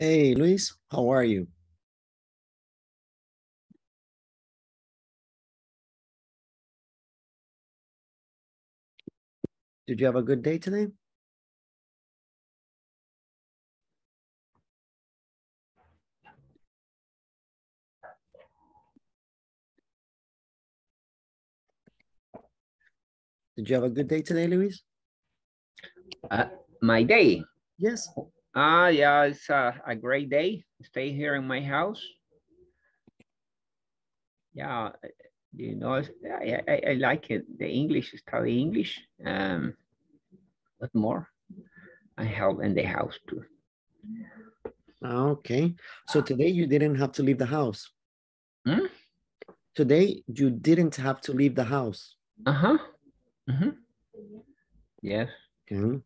Hey, Luis, how are you? Did you have a good day today? Did you have a good day today, Luis? Uh, my day. Yes. Ah, yeah, it's a, a great day. Stay here in my house. Yeah, you know, I, I, I like it. The English, study English. Um, what more? I help in the house too. Okay. So today you didn't have to leave the house. Hmm? Today you didn't have to leave the house. Uh-huh. Mm -hmm. Yes. Okay.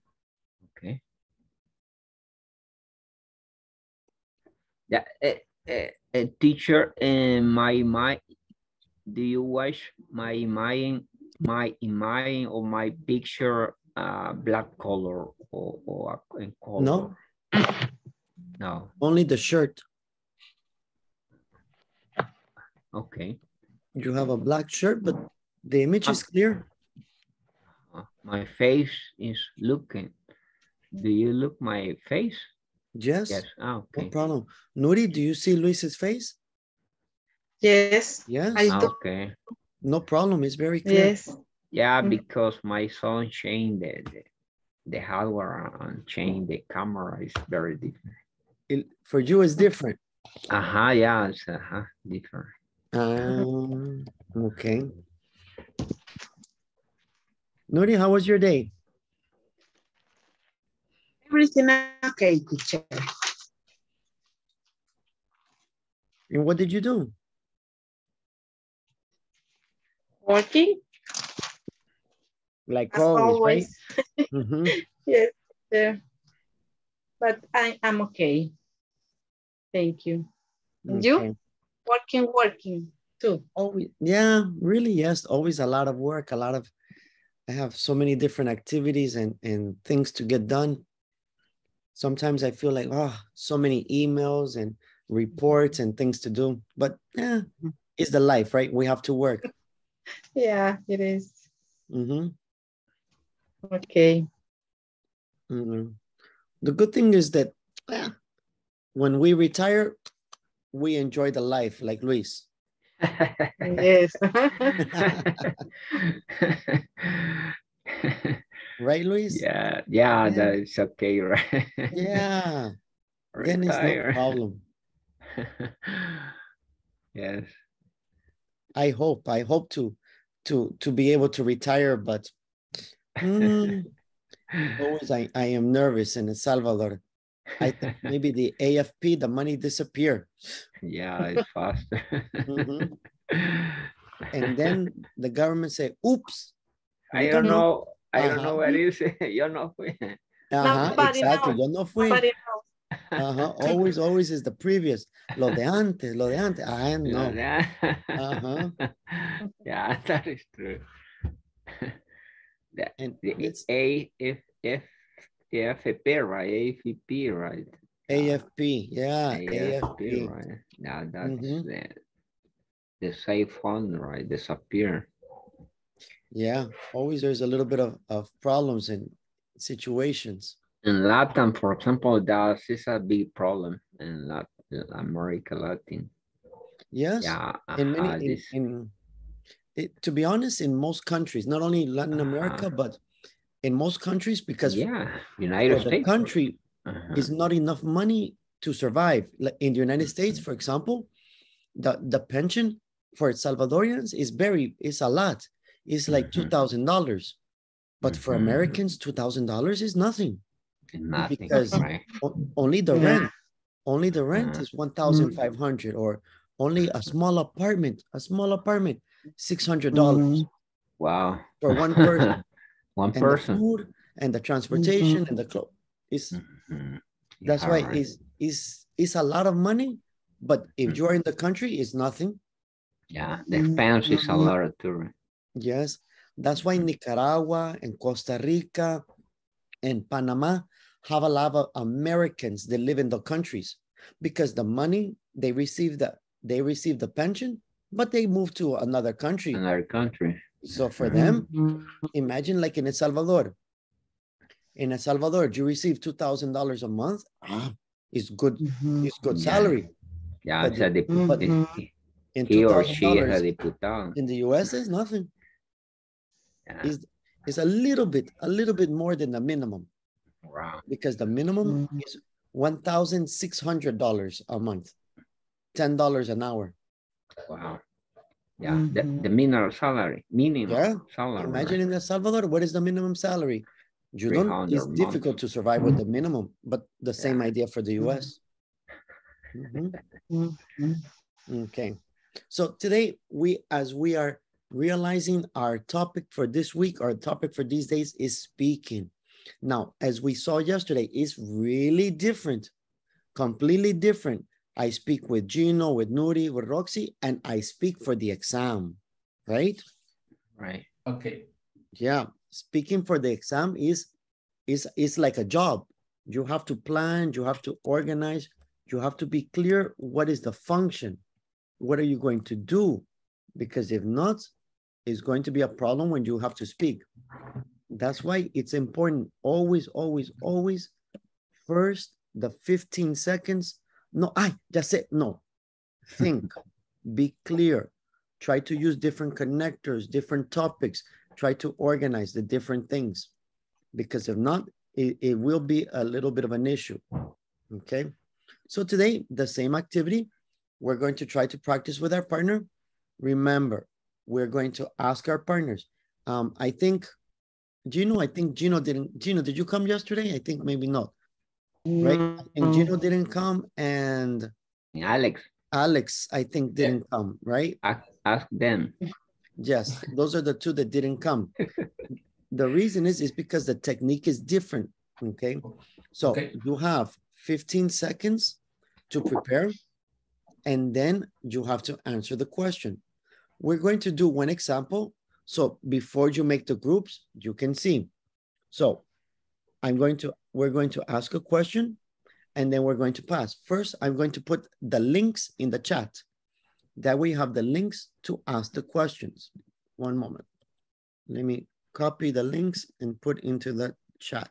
Yeah, a, a, a teacher in my mind, do you watch my mind, my mind or my picture uh, black color or, or in color? No. No. Only the shirt. Okay. You have a black shirt, but the image is clear. Uh, my face is looking. Do you look my face? Yes. Yes. Ah, okay. No problem. Nuri, do you see Luis's face? Yes. Yes. I Ah, do. okay. No problem. It's very clear. Yes. Yeah, Mhm. because my son changed the, the, the hardware and changed the camera is very different. It- for you, it's different. Uh-huh, yeah, it's uh-huh, different. Um, okay. Nuri, how was your day? Everything okay, teacher. And what did you do? Working Like as always, always. right? Mhm. Yes. yeah. But I am okay. Thank you. And you? Working, working too. Always, yeah, really, yes. Always a lot of work, a lot of, I have so many different activities and, and things to get done. Sometimes I feel like, oh, so many emails and reports and things to do, but yeah, it's the life, right? We have to work. Yeah, it is. Mhm, Okay. mhm. The good thing is that eh, when we retire, we enjoy the life like Luis. Yes. Right, Luis? yeah, yeah, Yeah. that is okay, right? Yeah, then it's no problem. yes. I hope, I hope to, to, to be able to retire, but mm, always I, I am nervous in El Salvador. I think maybe the AFP, the money disappear. yeah, it's faster. Mhm. And then the government say, oops. I don't know." know. I don't know what is it. Yo no fui. Uh-huh, Nobody knows. Yo no fui. Nobody knows. Uh-huh. Always, always is the previous. Lo de antes, lo de antes. I know. Yeah. Uh-huh. Yeah, that is true. The, And the it's A F F AFP, right? AFP, right? AFP. Yeah, AFP, AFP. right? Now that's Mhm. the the safe fund, right? Disappear. Yeah, always there's a little bit of, of problems and situations. In Latin, for example, that is a big problem in Latin America, Latin. Yes. Yeah, in many in, this- in it, to be honest in most countries not only latin america Uh-huh. but in most countries because yeah, United the States. country Uh-huh. is not enough money to survive in the united states for example the the pension for salvadorians is very is a lot it's like Mhm. two thousand dollars but for Mhm. americans two thousand dollars is nothing Nothing, because- right? O- only the Yeah. rent only the rent Uh, is 1500 or only a small apartment a small apartment $600 Wow. for one person One and the person. food and the transportation and the clothes is Mhm. that's why Alright. is is is a lot of money but if Mm. you're in the country it's nothing Yeah, the expense is a lot of too. Yes that's why nicaragua and costa rica and panama have a lot of americans that live in the countries because the money they receive the they receive the pension, but they move to another country. Another country. So for them, Mhm. imagine like in El Salvador. In El Salvador, you receive two thousand dollars a month. Ah, it's good. Mhm. It's good salary. Yeah, But it's a Mhm. he- In he or she is a diputado. in the US is nothing. Yeah. Is is a little bit a little bit more than the minimum Wow. because the minimum Mhm. is one thousand six hundred dollars a month, ten dollars an hour. Wow. Yeah, the, Mhm. the minimum salary, minimum Yeah, salary. Imagine in El Salvador, what is the minimum salary? You don't, it's a month. difficult to survive with the minimum, but the same Yeah. idea for the US. Mhm. Mhm. Okay. So today we, as we are realizing our topic for this week, our topic for these days is speaking. Now, as we saw yesterday, it's really different, completely different. I speak with Gino, with Nuri, with Roxy, and I speak for the exam, right? Right. Okay. Yeah, speaking for the exam is is is like a job. You have to plan, you have to organize, you have to be clear what is the function. What are you going to do? Because if not, it's going to be a problem when you have to speak. That's why it's important always, always, always first the 15 seconds. No, I just said no. Think, be clear, try to use different connectors, different topics, try to organize the different things. Because if not, it, it will be a little bit of an issue. Okay. So today, the same activity, we're going to try to practice with our partner. Remember, we're going to ask our partners. Um, I think Gino, I think Gino didn't, Gino, did you come yesterday? I think maybe not, right? I think Gino didn't come and Alex, Alex, I think didn't come, right? ask, ask them. Yes, those are the two that didn't come. The reason is, is because the technique is different, okay? So Okay. you have 15 seconds to prepare, and then you have to answer the question. We're going to do one example. So before you make the groups, you can see. So I'm going to, we're going to ask a question, and then we're going to pass. First, I'm going to put the links in the chat. That you have the links to ask the questions. One moment. Let me copy the links and put into the chat.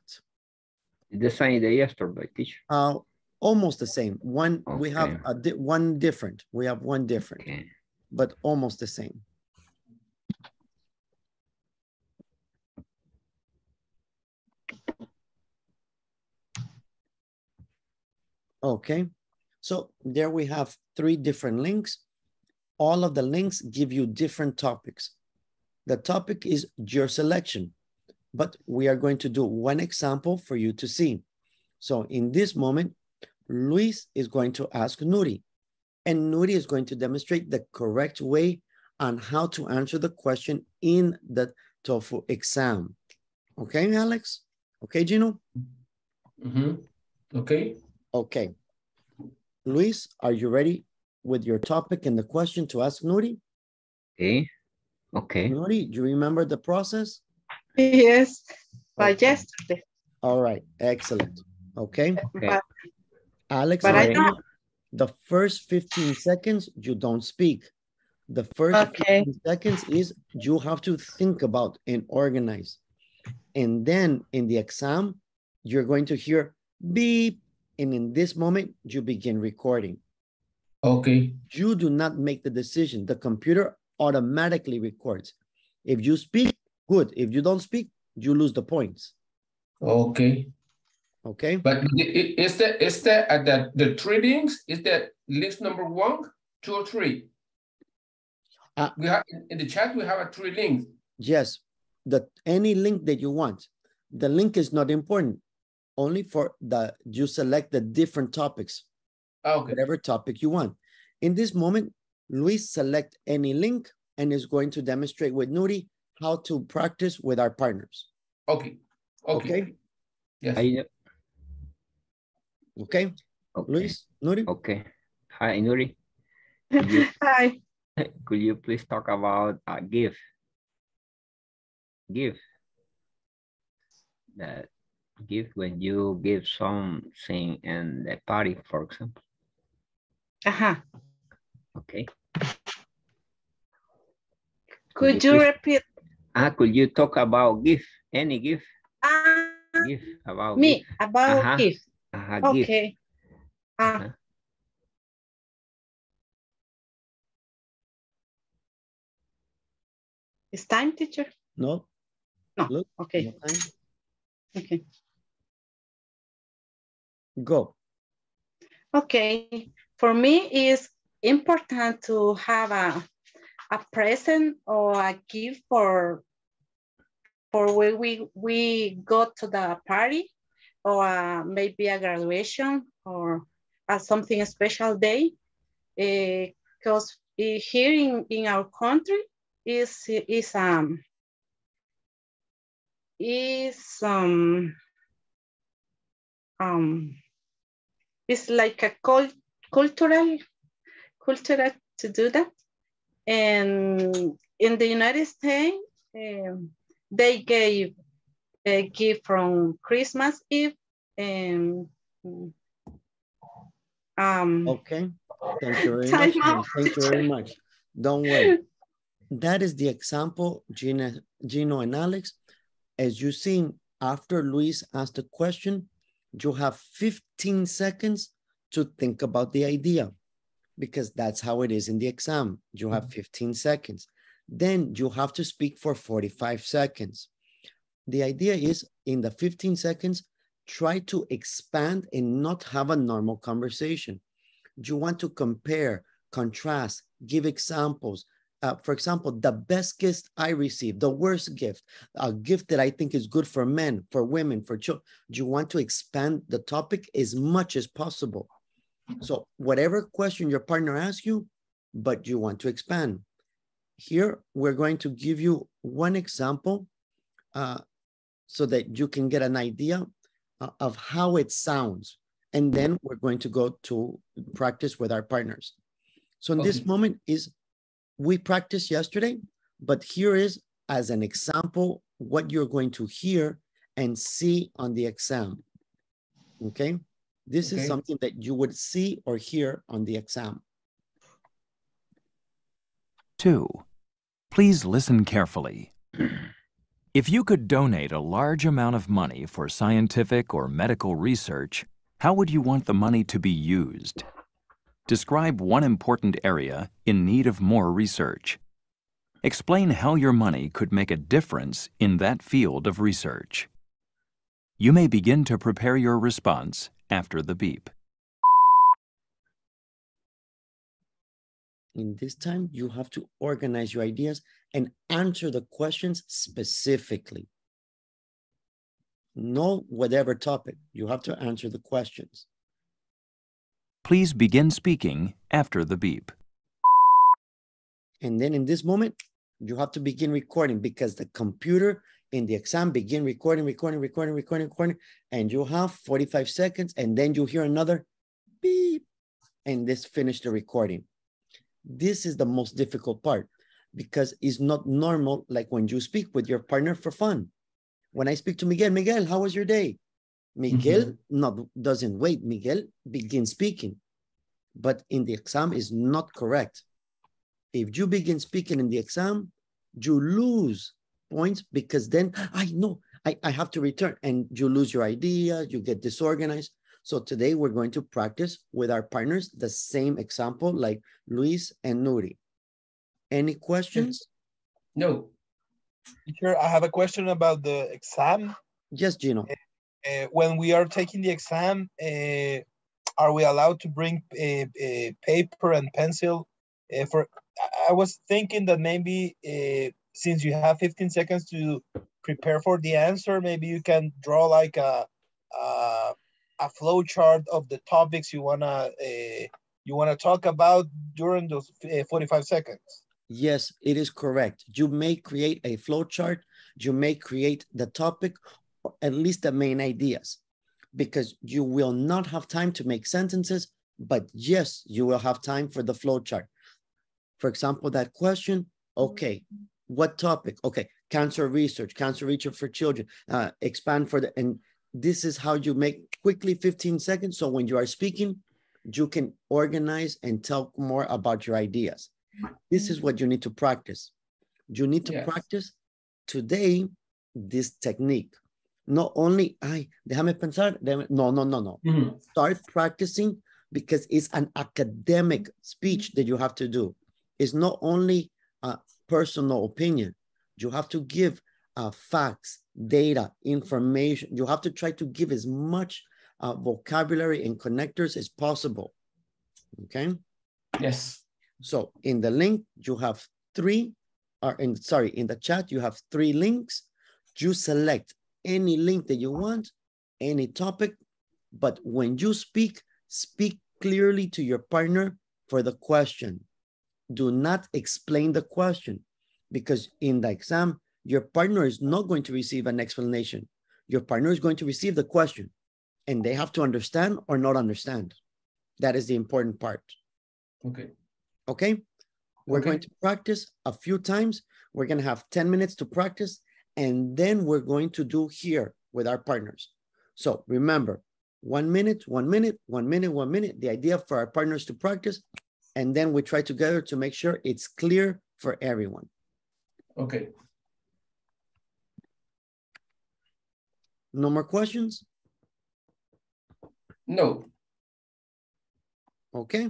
The same day yesterday, teacher. Uh, almost the same. One, we have a di- one different. We have one different, Okay. But almost the same. Okay, so there we have three different links. All of the links give you different topics. The topic is your selection, but we are going to do one example for you to see. So in this moment, Luis is going to ask Nuri, and Nuri is going to demonstrate the correct way on how to answer the question in the TOEFL exam. Okay, Alex? Okay, Gino? Mhm. Okay. Okay. Luis, are you ready with your topic and the question to ask Nuri? Okay. Okay. Nuri, do you remember the process? Yes, but Okay. yesterday. All right, excellent. Okay, Okay. But, Alex, but I don't, the first 15 seconds, you don't speak. The first Okay. 15 seconds is you have to think about and organize. And then in the exam, you're going to hear beep. And in this moment, you begin recording. Okay. You do not make the decision. The computer automatically records. If you speak, good. If you don't speak, you lose the points. Okay. Okay. But i- i- is the is the uh, the the three links? Is that list number one, two, or three? Uh, we have in- in the chat. We have a three links. Yes, the any link that you want. The link is not important. Only for the you select the different topics, Okay. whatever topic you want. In this moment, Luis select any link and is going to demonstrate with Nuri how to practice with our partners. Okay. Okay. Okay, Yes. I, okay, okay. Luis, Nuri. Okay. Hi, Nuri. you- hi, Could you please talk about uh, give? Give. That give when you give something in the party, for example. Uh-huh. Okay. Could you you repeat? Ah, could you talk about gift? Any gift? Ah, Gift about me, gift? about Uh-huh. gift. Ajá, gift. Okay. Ah, Ajá. it's time, teacher? No? No. Look, Okay, okay. Go. Okay, for me, it's important to have a, a present or a gift for, for when we, we go to the party or uh, maybe a graduation or a something special day. Because here in, in our country is, is, um, is, um, um, it's like a cult, cultural, cultural to do that. And in the United States, um, they gave a gift from Christmas Eve and um, Okay. Thank you very much. out. Thank you very much. Don't worry. That is the example, Gina, Gino and Alex. As you see, after Luis asked the question, you have 15 seconds to think about the idea because that's how it is in the exam. You have 15 seconds. Then you have to speak for 45 seconds. The idea is in the 15 seconds, try to expand and not have a normal conversation. You want to compare, contrast, give examples. Uh, for example, the best gift I received, the worst gift, a gift that I think is good for men, for women, for children. You want to expand the topic as much as possible. So whatever question your partner asks you, but you want to expand. Here, we're going to give you one example uh, so that you can get an idea uh, of how it sounds. And then we're going to go to practice with our partners. So in this moment is, we practiced yesterday, but here is as an example, what you're going to hear and see on the exam. Okay? This is something that you would see or hear on the exam. 2. Please listen carefully. If you could donate a large amount of money for scientific or medical research, how would you want the money to be used? Describe one important area in need of more research. Explain how your money could make a difference in that field of research. You may begin to prepare your response after the beep. In this time, you have to organize your ideas and answer the questions specifically. No whatever topic, you have to answer the questions. Please begin speaking after the beep. And then in this moment, you have to begin recording because the computer in the exam begin recording, recording, recording, recording, recording, and you have 45 seconds, and then you hear another beep, and this finish the recording. This is the most difficult part because it's not normal like when you speak with your partner for fun. When I speak to Miguel, Miguel, how was your day? Miguel mm-hmm. not doesn't wait. Miguel begins speaking, but in the exam is not correct. If you begin speaking in the exam, you lose points because then I know I, I have to return and you lose your idea, you get disorganized. So today we're going to practice with our partners the same example like Luis and Nuri. Any questions? No, Teacher, I have a question about the exam. Yes, Gino. Uh, when we are taking the exam, uh, are we allowed to bring a, paper and pencil? Uh, for I- I was thinking that maybe uh, since you have 15 seconds to prepare for the answer, maybe you can draw like a a, a flow chart of the topics you wanna uh, you wanna talk about during those uh, 45 seconds. Yes, it is correct. You may create a flow chart. You may create the topic, or at least the main ideas, because you will not have time to make sentences, but yes, you will have time for the flow chart. For example, that question, okay, what topic? Okay, cancer research, cancer research for children, uh, expand for the, and this is how you make quickly 15 seconds. So when you are speaking, you can organize and tell more about your ideas. This is what you need to practice. You need to Yes. practice today this technique. Not only, ay, déjame pensar, déjame- no, no, no, no. Mhm. Start practicing because it's an academic speech that you have to do. It's not only a personal opinion. You have to give uh, facts, data, information. You have to try to give as much uh, vocabulary and connectors as possible. Okay. Yes. So in the link, you have three, or in, sorry, in the chat, you have three links. You select any link that you want, any topic, but when you speak, speak clearly to your partner for the question. Do not explain the question because in the exam, your partner is not going to receive an explanation. Your partner is going to receive the question and they have to understand or not understand. That is the important part. Okay. Okay. We're going to practice a few times. We're going to have 10 minutes to practice, and then we're going to do here with our partners. So remember, one minute, one minute, one minute, one minute, the idea for our partners to practice, and then we try together to make sure it's clear for everyone. Okay. No more questions? No. Okay.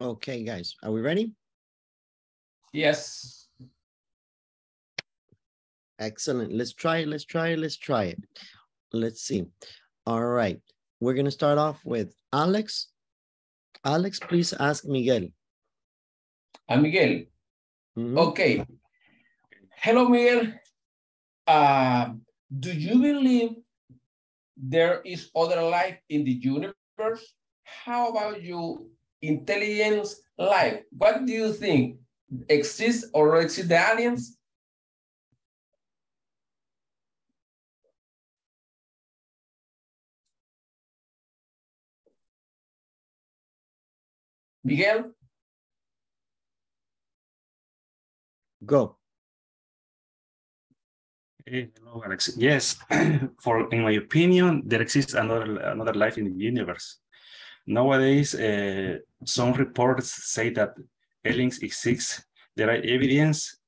Okay, guys, are we ready? Yes. Excellent. Let's try it. Let's try it. Let's try it. Let's see. All right. We're going to start off with Alex. Alex, please ask Miguel. A Miguel. Mhm. Okay. Hello, Miguel. Uh, do you believe there is other life in the universe? How about you, intelligence life? What do you think? Exists or exist the aliens? Miguel? Go. Eh, hey, hello, Alex. Yes, for in my opinion, there exists another another life in the universe. Nowadays, uh, some reports say that aliens exist. There are evidence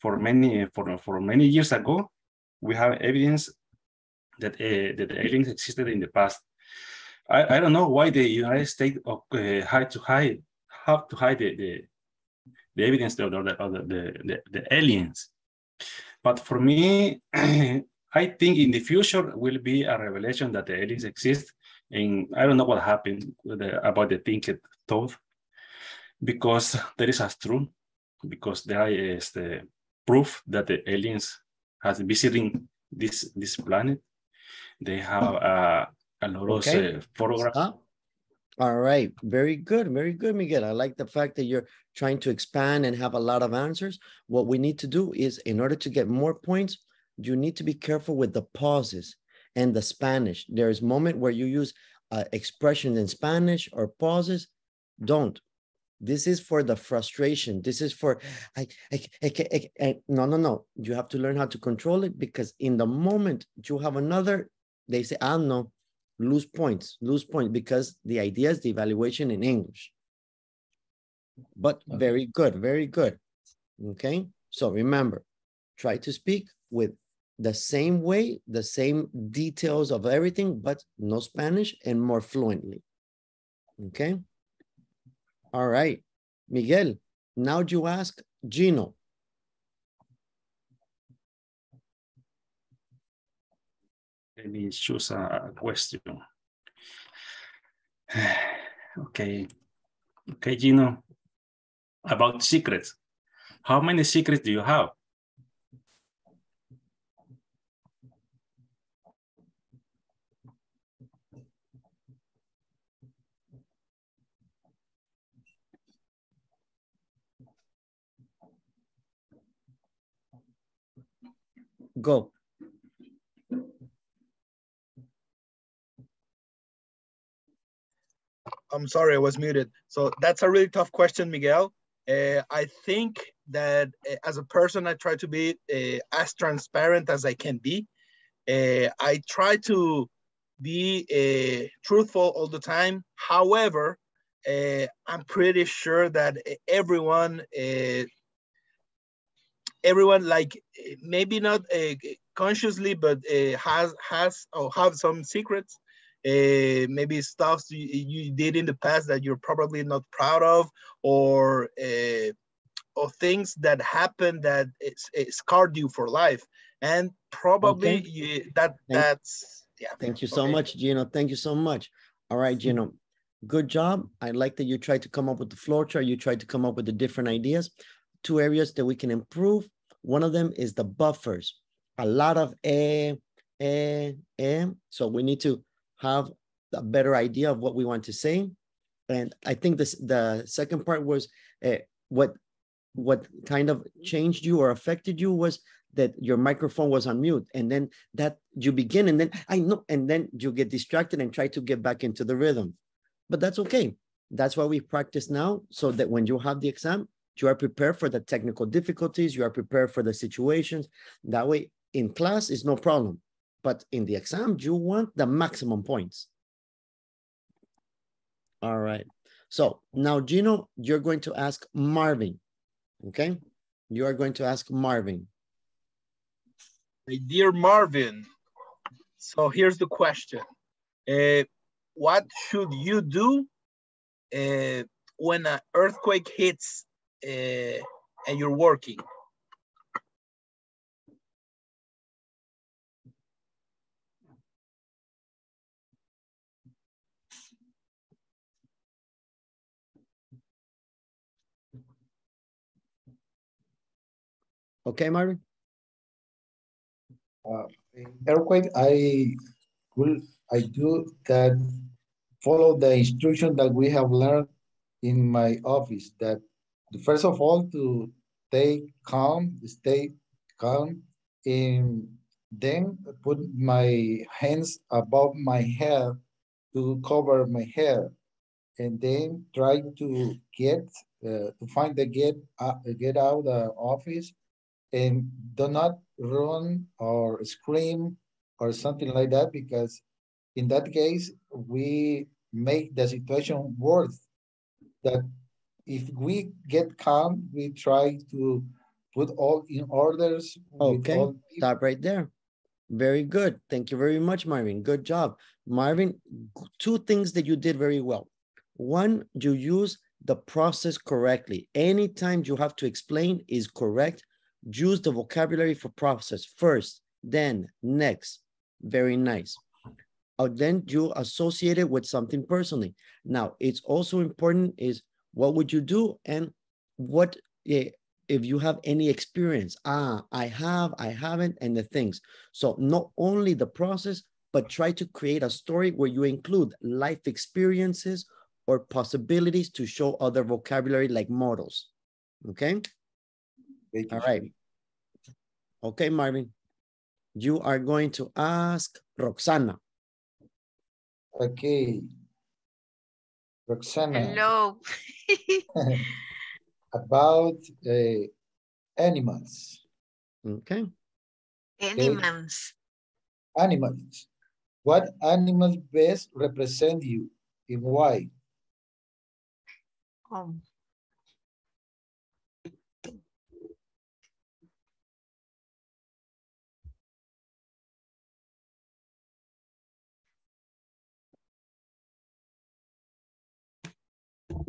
for many for for many years ago. We have evidence that uh, that the aliens existed in the past. I, I don't know why the United States uh, had to hide have to hide the, the, the evidence of the, of the, the, the aliens. But for me, I think in the future will be a revelation that the aliens exist. And I don't know what happened the, about the thinking thought, because there is a truth, because there is the proof that the aliens has visiting this this planet. They have uh, a lot Okay. of uh, photographs. Stop. All right. Very good. Very good, Miguel. I like the fact that you're trying to expand and have a lot of answers. What we need to do is in order to get more points, you need to be careful with the pauses and the Spanish. There's moment where you use uh, expressions in Spanish or pauses. Don't. This is for the frustration. This is for, I, I, I, I, I- no, no, no. You have to learn how to control it because in the moment you have another, they say, ah, no, lose points, lose points because the idea is the evaluation in English. But very good, very good. Okay, so remember, try to speak with the same way, the same details of everything, but no Spanish and more fluently. Okay. All right, Miguel, now you ask Gino. Let me choose a question. Okay. Okay, Gino. About secrets. How many secrets do you have? Go. I'm sorry, I was muted. So that's a really tough question, Miguel. Uh, I think that uh, as a person, I try to be uh, as transparent as I can be. Uh, I try to be uh, truthful all the time. However, uh, I'm pretty sure that everyone, everyone like uh, maybe not uh, consciously, but uh, has has or have some secrets uh, maybe stuff you, you did in the past that you're probably not proud of or uh, or things that happened that it's, it scarred you for life and probably Okay. you, that Thank- that's yeah Thank you so Okay. much, Gino. Thank you so much. All right, Gino. Good job. I like that you tried to come up with the flow chart. You tried to come up with the different ideas. Two areas that we can improve. One of them is the buffers. A lot of eh, eh, eh. So we need to have a better idea of what we want to say. And I think this the second part was uh, what what kind of changed you or affected you was that your microphone was on mute and then that you begin and then i know and then you get distracted and try to get back into the rhythm but that's okay that's why we practice now so that when you have the exam you are prepared for the technical difficulties you are prepared for the situations. That way in class is no problem. But in the exam you want the maximum points. All right. So now gino you're going to ask marvin okay? You are going to ask marvin. Dear Marvin, so here's the question. Uh, what should you do uh, when an earthquake hits and you're working? Okay, Marvin? Uh, in earthquake, I will, I do that, follow the instruction that we have learned in my office that first of all to stay calm, stay calm, and then put my hands above my head to cover my head, and then try to get uh, to find the get uh, get out the office, and do not run or scream or something like that because in that case we make the situation worse that if we get calm, we try to put all in orders. Okay, stop right there. Very good. Thank you very much, Marvin. Good job. Marvin, two things that you did very well. One, you use the process correctly. Anytime you have to explain is correct. Use the vocabulary for process first, then, next. Very nice. Or then you associate it with something personally. Now, it's also important is what would you do? And what if you have any experience ah i have i haven't and the things. So not only the process but try to create a story where you include life experiences or possibilities to show other vocabulary like models. Okay? All right. Okay marvin. You are going to ask roxana. Okay Roxana. Hello. about uh, animals. Okay. Animals. Okay. Animals. What animals best represent you and why? Oh.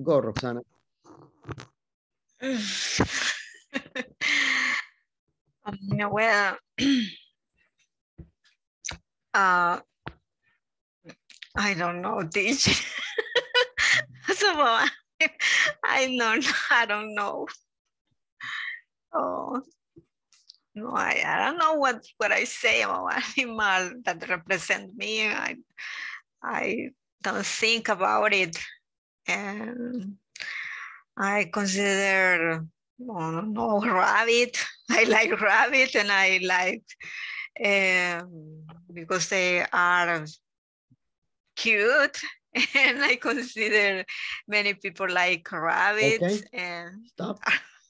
Go, Roxana. well, uh, I don't know, so, I don't, I don't know. Oh, no, I, I don't know what, what I say about animal that represent me. I, I don't think about it and I consider well, no rabbit. I like rabbit and I like um, because they are cute and I consider many people like rabbits okay. and stop.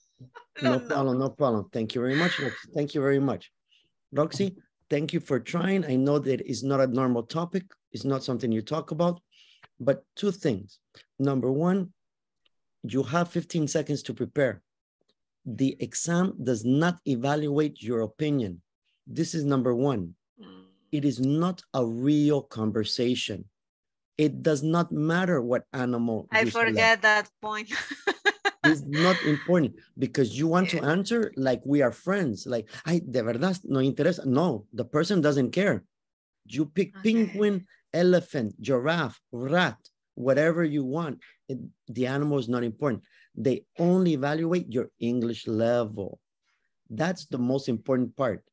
no problem, no problem. Thank you very much. Roxy. Thank you very much. Roxy, thank you for trying. I know that it's not a normal topic. It's not something you talk about, but two things. Number one, you have 15 seconds to prepare. The exam does not evaluate your opinion. This is number one. It is not a real conversation. It does not matter what animal. I forget select. that point. it's not important because you want to answer like we are friends. Like, I de verdad no interesa. No, the person doesn't care. You pick okay. penguin, elephant, giraffe, rat, whatever you want. It, the animal is not important. They only evaluate your English level. That's the most important part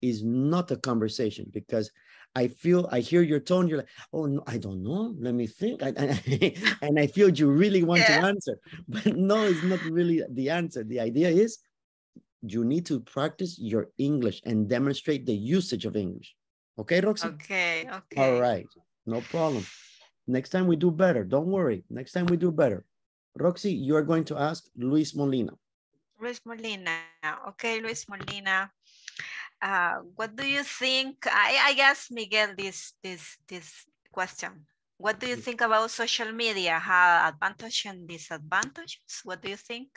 is not a conversation because I feel, I hear your tone. You're like, oh, no, I don't know. Let me think. I, I, and I feel you really want yeah. to answer, but no, it's not really the answer. The idea is you need to practice your English and demonstrate the usage of English. Okay, Roxy? Okay, okay. All right, no problem. Next time we do better. Don't worry. Next time we do better. Roxy, you are going to ask Luis Molina. Luis Molina. Okay, Luis Molina. Uh, what do you think? I, I asked Miguel this, this, this question. What do you think about social media? Have advantages and disadvantages? What do you think?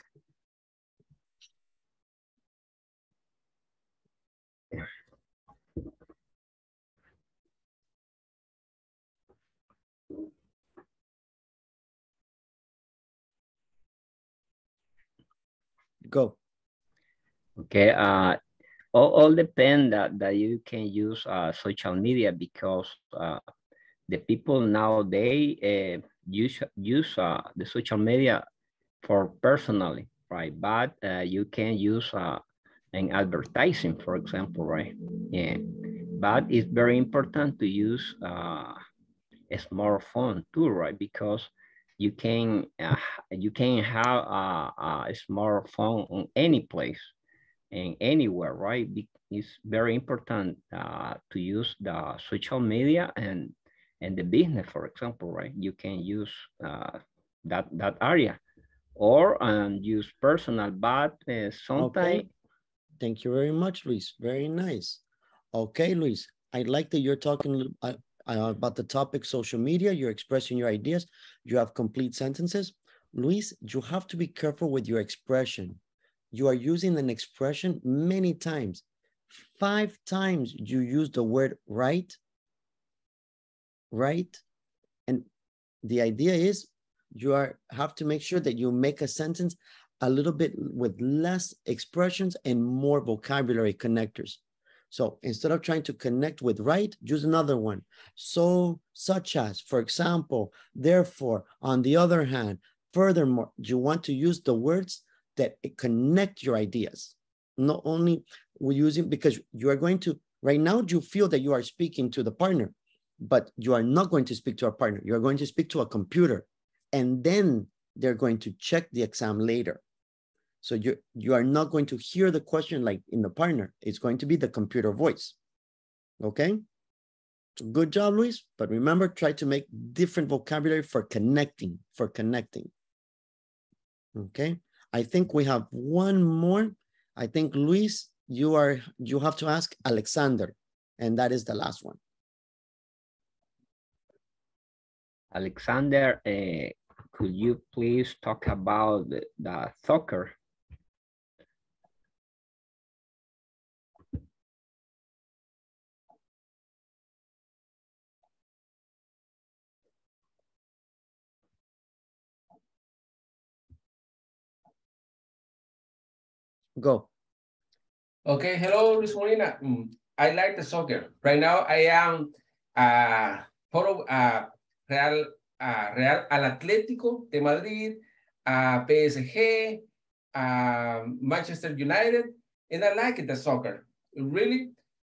Go. Okay. Uh, all, all depend that, that you can use uh, social media because uh, the people nowadays uh, use use uh, the social media for personally, right? But uh, you can use uh, an advertising, for example, right? Yeah. But it's very important to use uh, a smartphone too, right? Because you can uh, you can have a, a smartphone on any place and anywhere, right? It's very important uh, to use the social media and and the business, for example, right? You can use uh, that that area or um, use personal, but uh, sometimes. Okay. Thank you very much, Luis. Very nice. Okay, Luis, I like that you're talking uh, Uh, about the topic social media. You're expressing your ideas. You have complete sentences. Luis, you have to be careful with your expression. You are using an expression many times. Five times you use the word right, right? And the idea is you are have to make sure that you make a sentence a little bit with less expressions and more vocabulary connectors. So instead of trying to connect with right, use another one. So, such as, for example, therefore, on the other hand, furthermore, you want to use the words that connect your ideas. Not only we're using because you are going to, right now, you feel that you are speaking to the partner, but you are not going to speak to a partner. You are going to speak to a computer and then they're going to check the exam later. So you, you are not going to hear the question like in the partner. It's going to be the computer voice. Okay? Good job, Luis. But remember, try to make different vocabulary for connecting, for connecting. Okay? I think we have one more. I think, Luis, you are you have to ask Alexander, and that is the last one. Alexander, uh, could you please talk about the, the soccer? Go. Okay, hello, Luis Molina. Mm, I like the soccer. Right now, I am uh, follow uh, Real a Real, al Atlético de Madrid, a PSG, a Manchester United, and I like the soccer. Really,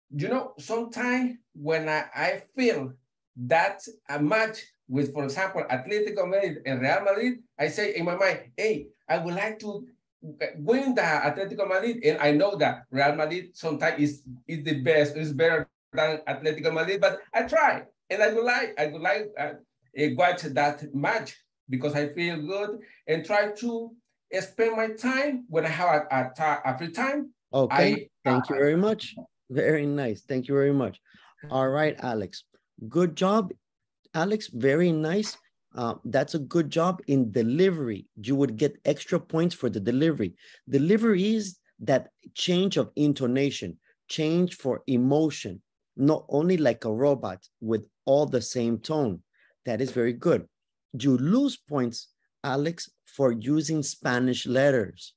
you know, sometimes when I, I feel that a match with, for example, Atletico Madrid and Real Madrid, I say in my mind, hey, I would like to win the Atletico Madrid, and I know that Real Madrid sometimes is, is the best, is better than Atletico Madrid, but I try, and I would like, I would like uh, watch that match because I feel good and try to spend my time when I have a, a, a free time. Okay, I, thank uh, you very much. Very nice. Thank you very much. All right, Alex. Good job, Alex. Very nice. Uh, that's a good job in delivery. You would get extra points for the delivery. Delivery is that change of intonation, change for emotion, not only like a robot with all the same tone. That is very good. You lose points, Alex, for using Spanish letters.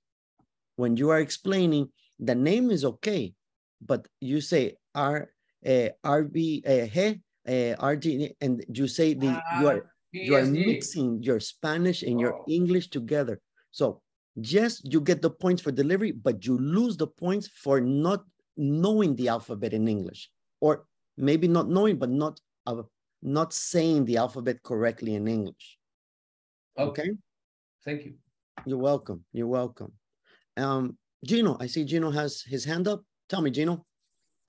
When you are explaining, the name is okay, but you say R, uh, RB, uh, he, uh, RD, and you say the, you are, you are mixing your Spanish and your oh. English together. So yes, you get the points for delivery, but you lose the points for not knowing the alphabet in English, or maybe not knowing, but not uh, not saying the alphabet correctly in English. Okay. okay. Thank you. You're welcome. You're welcome. Um, Gino, I see Gino has his hand up. Tell me, Gino.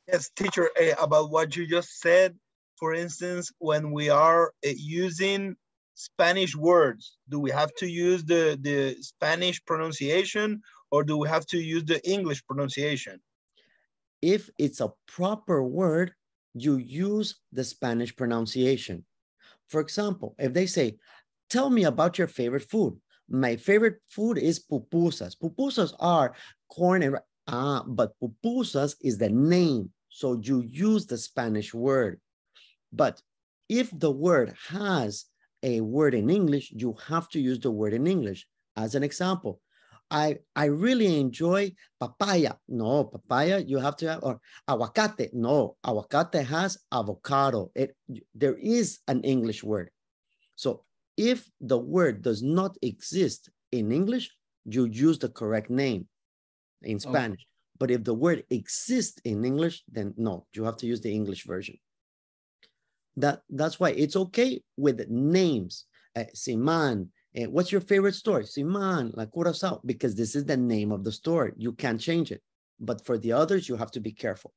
Yes, teacher, uh, about what you just said. For instance, when we are uh, using Spanish words, do we have to use the, the Spanish pronunciation or do we have to use the English pronunciation? If it's a proper word, you use the Spanish pronunciation. For example, if they say, tell me about your favorite food. My favorite food is pupusas. Pupusas are corn and, ah, but pupusas is the name. So you use the Spanish word. But if the word has a word in English, you have to use the word in English. As an example, I I really enjoy papaya. No, papaya you have to have or aguacate. No, aguacate has avocado. It there is an English word. So if the word does not exist in English, you use the correct name in oh. Spanish. But if the word exists in English, then no, you have to use the English version. That that's why it's okay with names. Uh, Siman, uh, what's your favorite story? Siman, La Curacao, because this is the name of the story. You can't change it. But for the others, you have to be careful.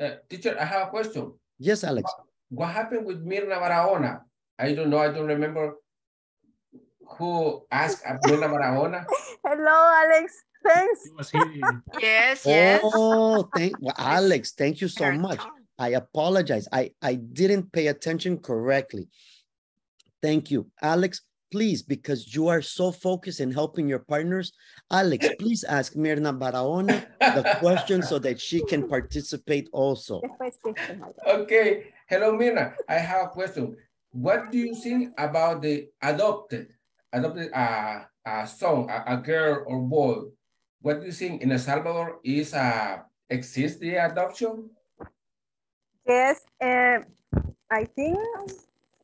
Uh, teacher, I have a question. Yes, Alex. What happened with Mirna Barahona? I don't know. I don't remember who asked Mirna Barahona. Hello, Alex. Thanks. He was here. Yes, yes. Oh, thank well, Alex. Thank you so much. Turn. I apologize. I, I didn't pay attention correctly. Thank you. Alex, please, because you are so focused in helping your partners, Alex, please ask Mirna Barahona the question so that she can participate also. Después sí, sí, Alex. Okay. Hello, Mirna. I have a question. What do you think about the adopted, adopted uh, a son, a, a girl or boy? What do you think in El Salvador is uh, exists the adoption? Yes, uh, I think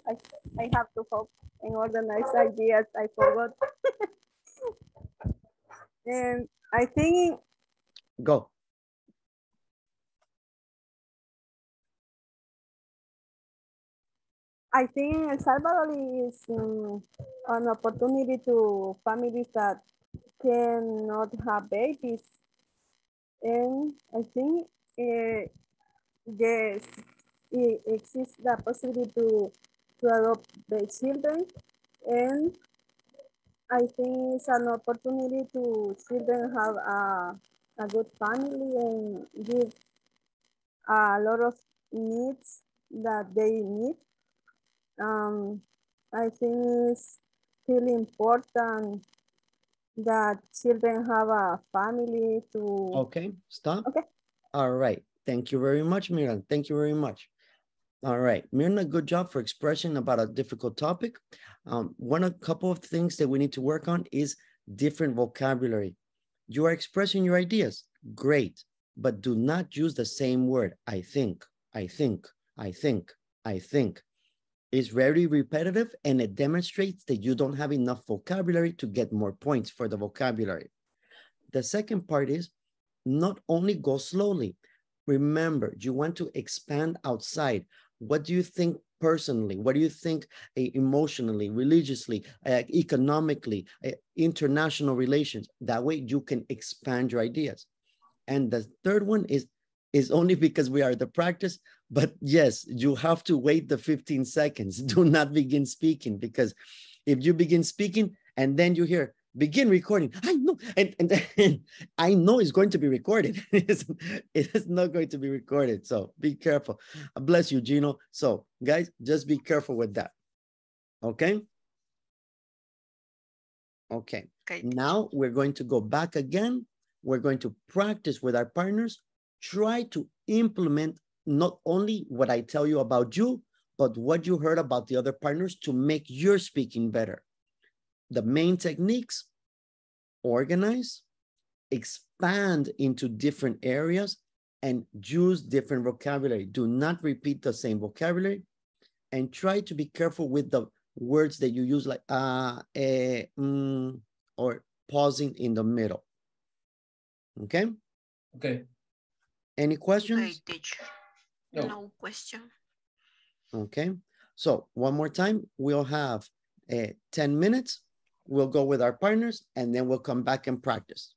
I, I have to hope and organize ideas. I forgot. and I think Go. I think El Salvador is um, an opportunity to families that cannot have babies. And I think uh, yes, it exists the possibility to, to adopt the children. And I think it's an opportunity to children have a, a good family and give a lot of needs that they need um, I think it's really important that children have a family to. Okay, stop. Okay. All right. Thank you very much, Mirna. Thank you very much. All right, Mirna, good job for expressing about a difficult topic. Um, one a couple of things that we need to work on is different vocabulary. You are expressing your ideas, great, but do not use the same word. I think, I think, I think, I think. It's very repetitive and it demonstrates that you don't have enough vocabulary to get more points for the vocabulary. The second part is not only go slowly. Remember, you want to expand outside. What do you think personally? What do you think uh, emotionally, religiously, uh, economically, uh, international relations? That way you can expand your ideas. And the third one is is only because we are the practice. But yes, you have to wait the 15 seconds. Do not begin speaking because if you begin speaking and then you hear begin recording, I know, and, and, and I know it's going to be recorded. it's, it is not going to be recorded. So be careful. Uh, bless you, Gino. So guys, just be careful with that. Okay. Okay. Okay. Now we're going to go back again. We're going to practice with our partners. Try to implement not only what I tell you about you, but what you heard about the other partners to make your speaking better. The main techniques, organize, expand into different areas, and use different vocabulary. Do not repeat the same vocabulary and try to be careful with the words that you use like uh, eh, mm, or pausing in the middle. Okay? Okay. Any questions? Okay, teacher. No. No question. Okay, so one more time, we'll have uh, 10 minutes. We'll go with our partners and then we'll come back and practice.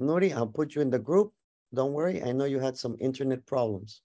Nuri, I'll put you in the group. Don't worry. I know you had some internet problems.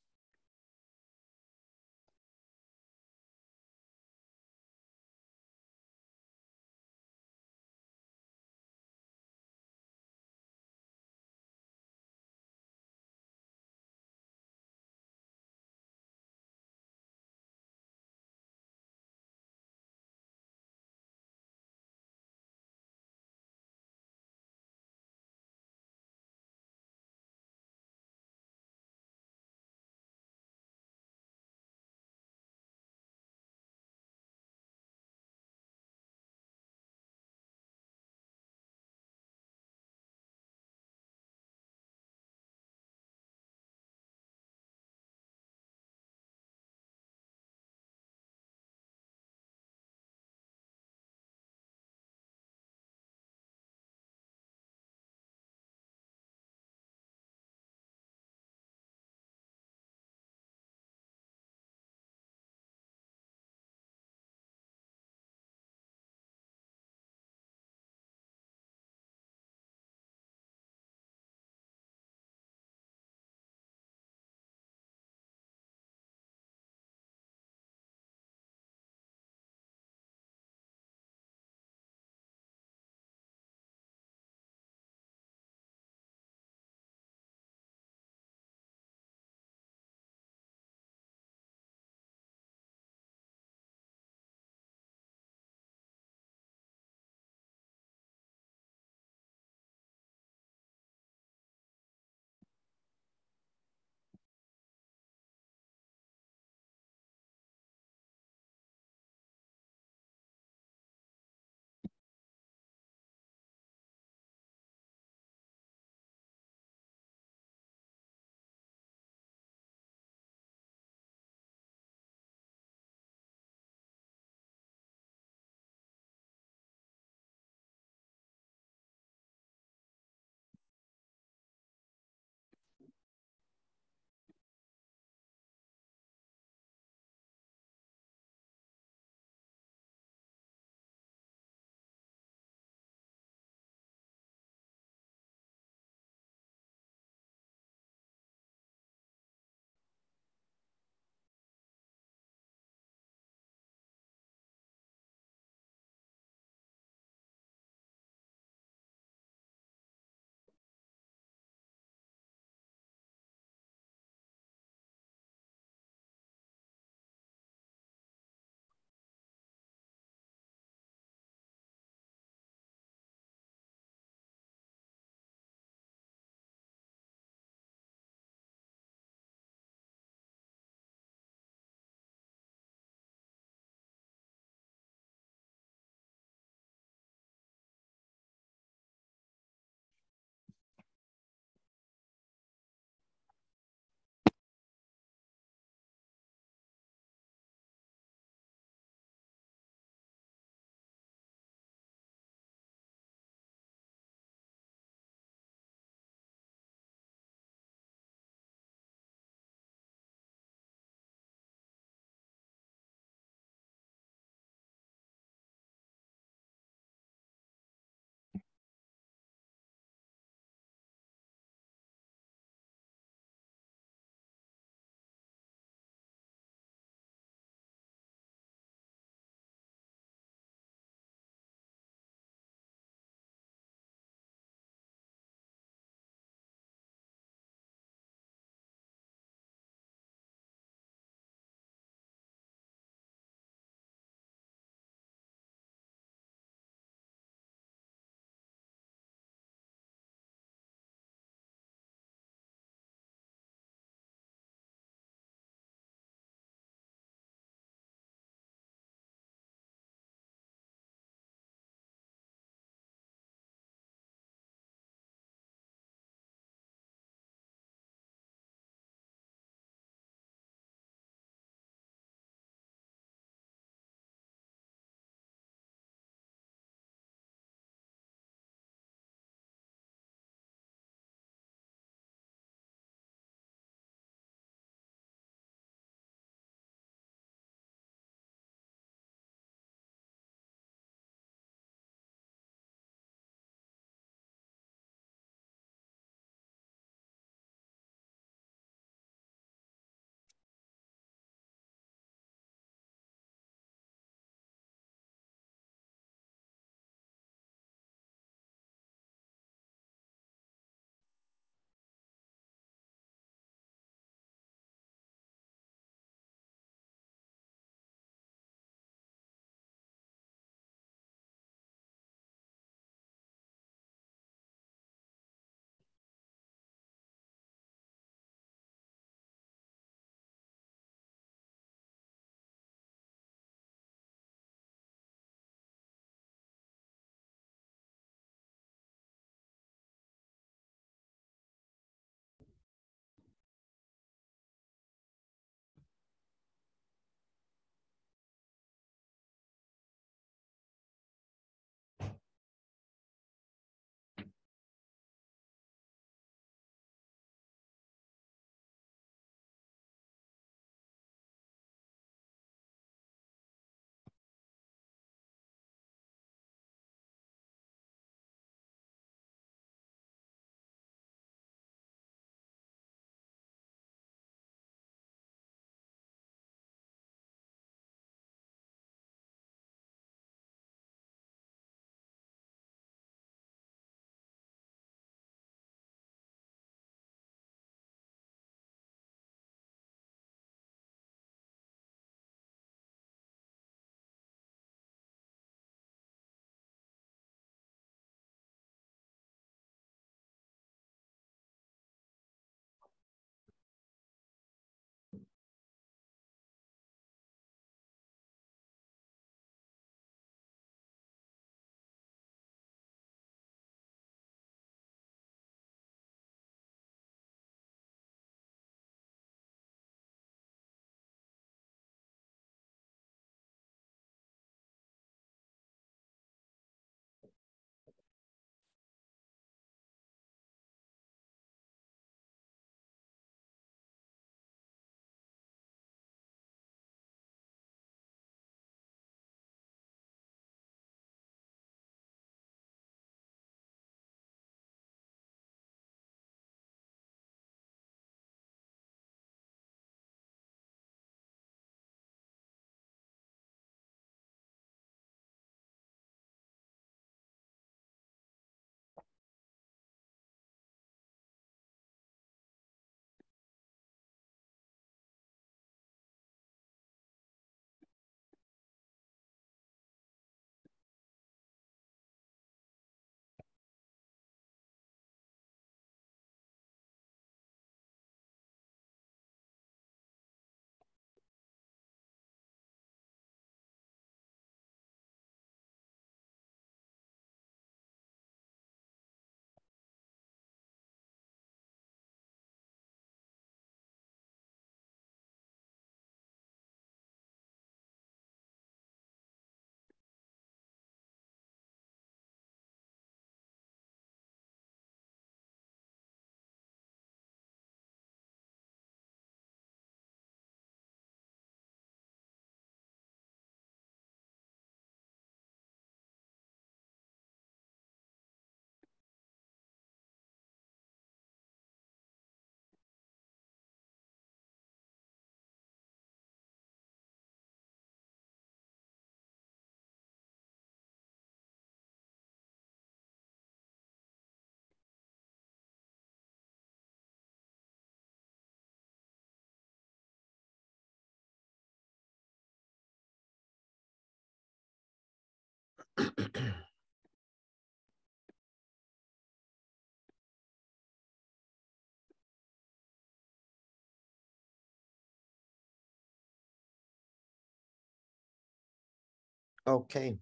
Okay.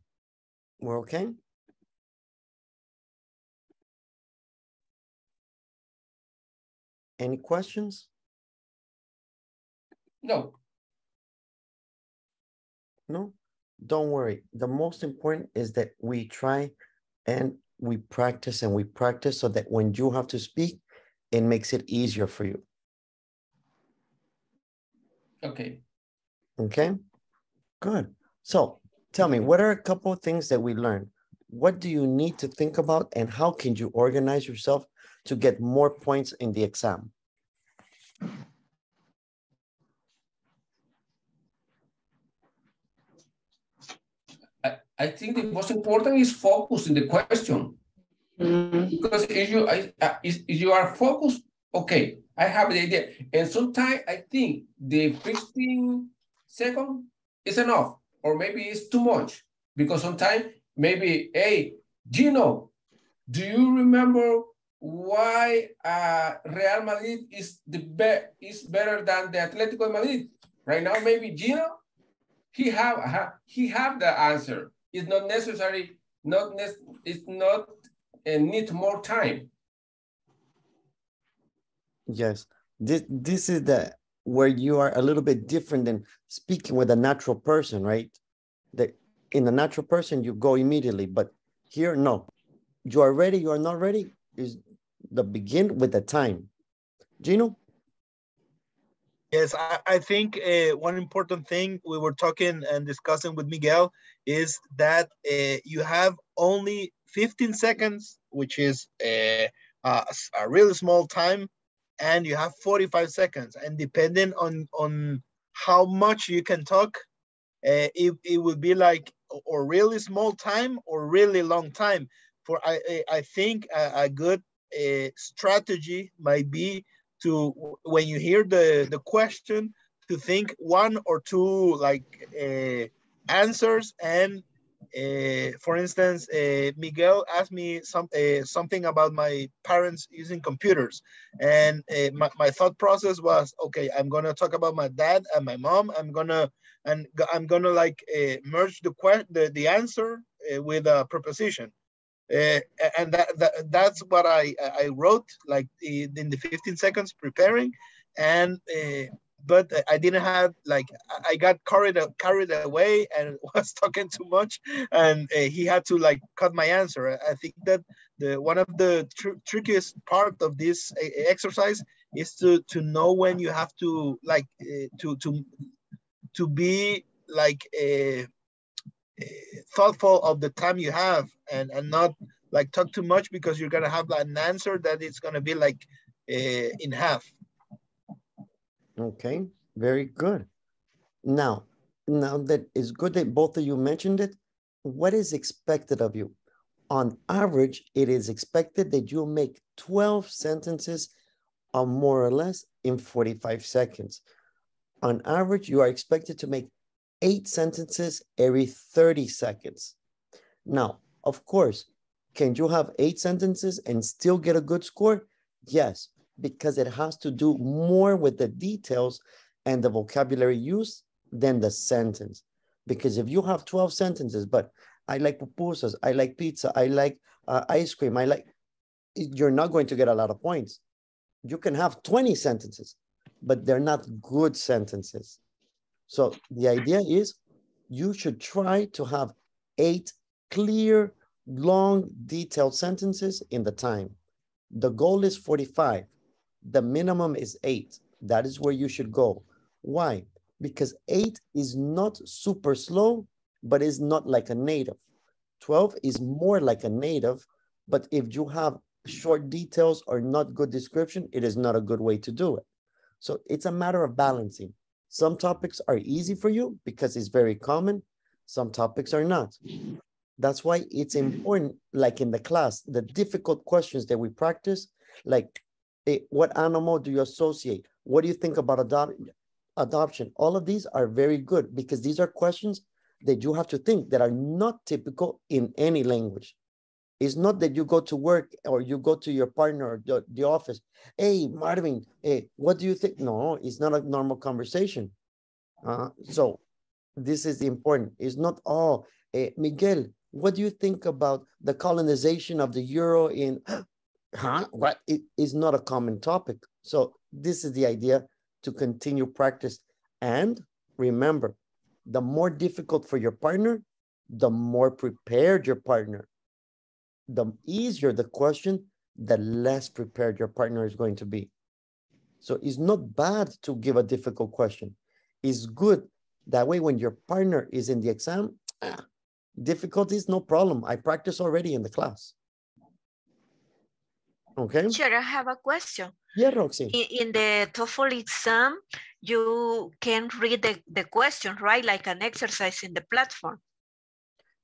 We're okay? Any questions? No. No? Don't worry. The most important is that we try and we practice and we practice so that when you have to speak, it makes it easier for you. Okay. Okay? Good. So tell me, what are a couple of things that we learned? What do you need to think about and how can you organize yourself to get more points in the exam? I, I think the most important is focus in the question. Because if you I, uh, if, if you are focused, okay, I have the idea. And sometimes I think the 15 second is enough, or maybe it's too much. Because sometimes maybe, hey, Gino, do you remember why uh, Real Madrid is the be is better than the Atletico Madrid? Right now, maybe Gino, he have uh, he have the answer. It's not necessary. Not ne it's not and need more time. Yes, this this is the where you are a little bit different than speaking with a natural person, right? That in a natural person you go immediately, but here no. You are ready, you are not ready is the begin with the time. Gino? Yes, I, I think uh, one important thing we were talking and discussing with Miguel is that uh, you have only 15 seconds, which is a, a, a really small time, and you have 45 seconds. And depending on, on how much you can talk, uh, it, it will be like or really small time or really long time. For I, I think a, a good uh, strategy might be to when you hear the the question to think one or two like uh, answers and uh, for instance, uh, Miguel asked me some uh, something about my parents using computers, and my, my thought process was, okay, I'm gonna talk about my dad and my mom. I'm gonna and I'm gonna like merge the the the answer with a preposition. And that, that, that's what I I wrote like in the 15 seconds preparing, and but I didn't have like I got carried carried away and was talking too much, and uh, he had to like cut my answer. I think that the one of the tr trickiest part of this exercise is to to know when you have to like uh, to to to be like uh, thoughtful of the time you have and and not like talk too much because you're gonna have like, an answer that it's gonna be like in half. Okay, very good. Now, now that it's good that both of you mentioned it, what is expected of you? On average, it is expected that you make 12 sentences or more or less in 45 seconds. On average, you are expected to make eight sentences every 30 seconds. Now, of course, can you have eight sentences and still get a good score? Yes, because it has to do more with the details and the vocabulary used than the sentence. Because if you have 12 sentences, but I like pupusas, I like pizza, I like uh, ice cream, I like, you're not going to get a lot of points. You can have 20 sentences, but they're not good sentences. So the idea is you should try to have eight clear, long, detailed sentences in the time. The goal is 45 the minimum is eight. That is where you should go. Why? Because eight is not super slow, but is not like a native. 12 is more like a native, but if you have short details or not good description, it is not a good way to do it. So it's a matter of balancing. Some topics are easy for you because it's very common. Some topics are not. That's why it's important, like in the class, the difficult questions that we practice, like it, what animal do you associate? What do you think about adopt, adoption? All of these are very good because these are questions that you have to think that are not typical in any language. It's not that you go to work or you go to your partner or the, the office. Hey, Marvin, hey, what do you think? No, it's not a normal conversation. Uh, so this is important. It's not all, Eh, Miguel, what do you think about the colonization of the euro in, huh? What? It is not a common topic. So this is the idea to continue practice. And remember, the more difficult for your partner, the more prepared your partner. The easier the question, the less prepared your partner is going to be. So it's not bad to give a difficult question. It's good. That way, when your partner is in the exam, ah, difficulties, no problem. I practice already in the class. Okay. Sure, I have a question. Yeah, Roxy. In, in the TOEFL exam, you can read the, the question, right? Like an exercise in the platform.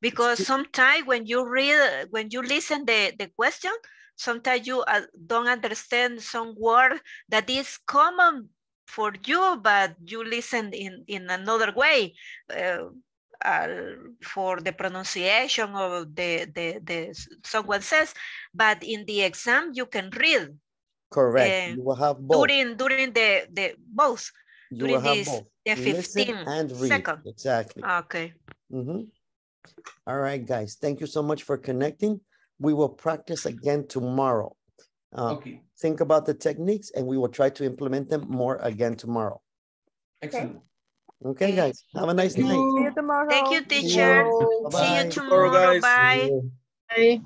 Because sometimes when you read, when you listen the, the question, sometimes you uh, don't understand some word that is common for you, but you listen in, in another way. Uh, uh, for the pronunciation of the, the, the someone says, but in the exam you can read. Correct. Uh, you will have both. During during the the both you during will have this both. the Listen 15 and read. second. Exactly. Okay. Mhm. All right, guys. Thank you so much for connecting. We will practice again tomorrow. Uh, Okay, Think about the techniques and we will try to implement them more again tomorrow. excellent. Okay, guys. Have a nice Thank night. See you tomorrow. Thank you, See teacher. you. See you Bye-bye. tomorrow. Bye. Bye.